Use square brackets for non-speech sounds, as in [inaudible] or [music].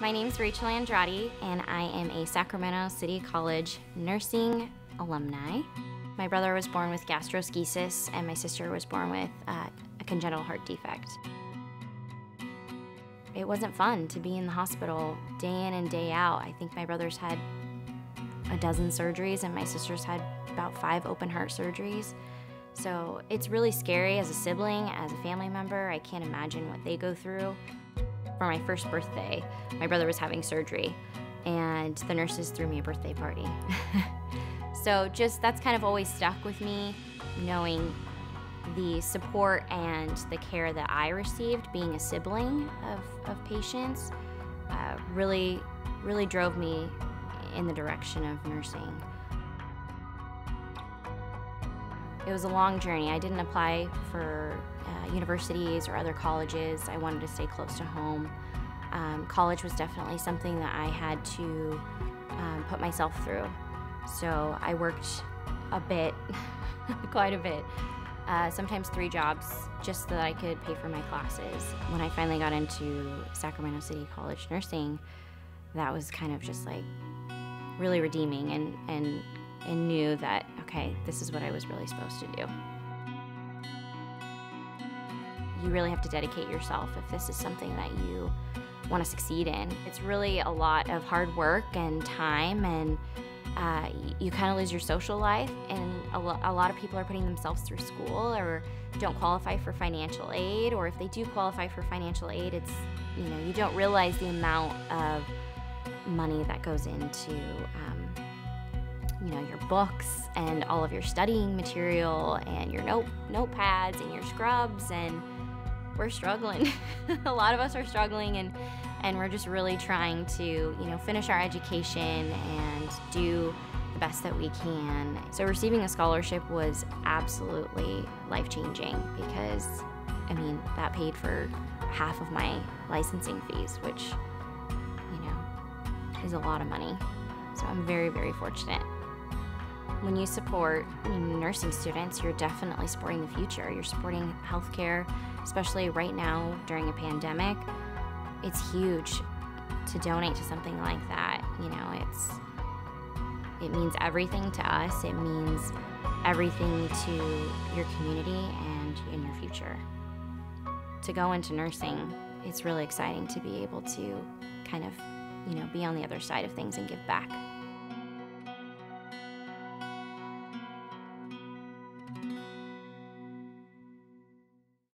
My name's Raychel Andrade, and I am a Sacramento City College nursing alumni. My brother was born with gastroschisis, and my sister was born with uh, a congenital heart defect. It wasn't fun to be in the hospital day in and day out. I think my brother's had a dozen surgeries, and my sister's had about five open heart surgeries. So it's really scary as a sibling, as a family member. I can't imagine what they go through. For my first birthday, my brother was having surgery, and the nurses threw me a birthday party. [laughs] so just that's kind of always stuck with me, knowing the support and the care that I received being a sibling of, of patients uh, really, really drove me in the direction of nursing. It was a long journey. I didn't apply for uh, universities or other colleges. I wanted to stay close to home. Um, college was definitely something that I had to um, put myself through. So I worked a bit, [laughs] quite a bit, uh, sometimes three jobs just so that I could pay for my classes. When I finally got into Sacramento City College nursing, that was kind of just like really redeeming and, and, and knew that, okay, this is what I was really supposed to do. You really have to dedicate yourself if this is something that you want to succeed in. It's really a lot of hard work and time and uh, you kind of lose your social life and a, lo a, lot of people are putting themselves through school or don't qualify for financial aid or if they do qualify for financial aid it's you know you don't realize the amount of money that goes into um, you know your books and all of your studying material and your note notepads and your scrubs and we're struggling [laughs] a lot of us are struggling and and we're just really trying to you know finish our education and do the best that we can so receiving a scholarship was absolutely life-changing because i mean that paid for half of my licensing fees which you know, is a lot of money. So I'm very, very fortunate. When you support nursing students, you're definitely supporting the future. You're supporting healthcare, especially right now during a pandemic. It's huge to donate to something like that. You know, it's it means everything to us. It means everything to your community and in your future. To go into nursing, it's really exciting to be able to kind of you know, be on the other side of things and give back.